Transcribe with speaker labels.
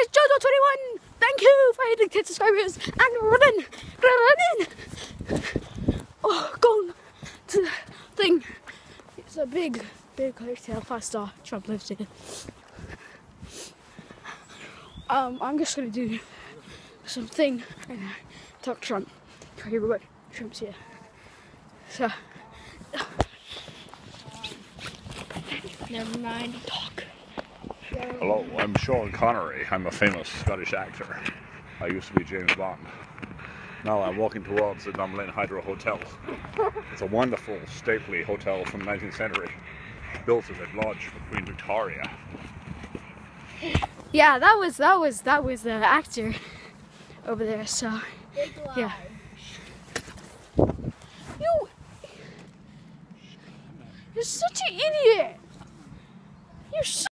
Speaker 1: is Jojo21. Thank you for hitting 10 subscribers and running, running. Oh, going to the thing. It's a big, big hotel, five star. Trump lives in. Um, I'm just gonna do something and talk Trump. Here we go. Trump's here. So, never mind. Talk.
Speaker 2: Hello, I'm Sean Connery. I'm a famous Scottish actor. I used to be James Bond. Now I'm walking towards the Dunblane Hydro Hotel. It's a wonderful, stately hotel from the 19th century, built as a lodge for Queen Victoria.
Speaker 1: Yeah, that was that was that was the actor over there. So, yeah. You, you're such an idiot.